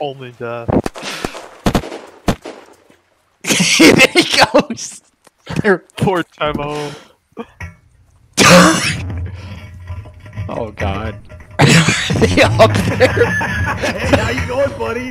Only death. there he goes. Poor Timo. oh God. They up there. Hey, how you going, buddy?